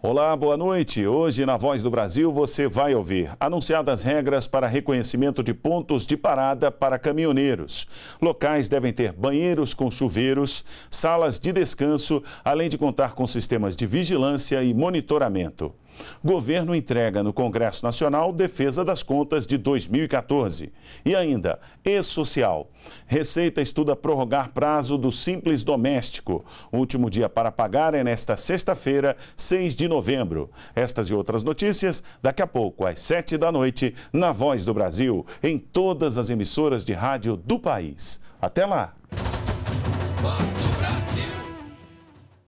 Olá, boa noite. Hoje na Voz do Brasil você vai ouvir anunciadas regras para reconhecimento de pontos de parada para caminhoneiros. Locais devem ter banheiros com chuveiros, salas de descanso, além de contar com sistemas de vigilância e monitoramento. Governo entrega no Congresso Nacional defesa das contas de 2014. E ainda, e-social. Receita estuda prorrogar prazo do Simples Doméstico. O último dia para pagar é nesta sexta-feira, 6 de novembro. Estas e outras notícias daqui a pouco, às 7 da noite, na Voz do Brasil, em todas as emissoras de rádio do país. Até lá!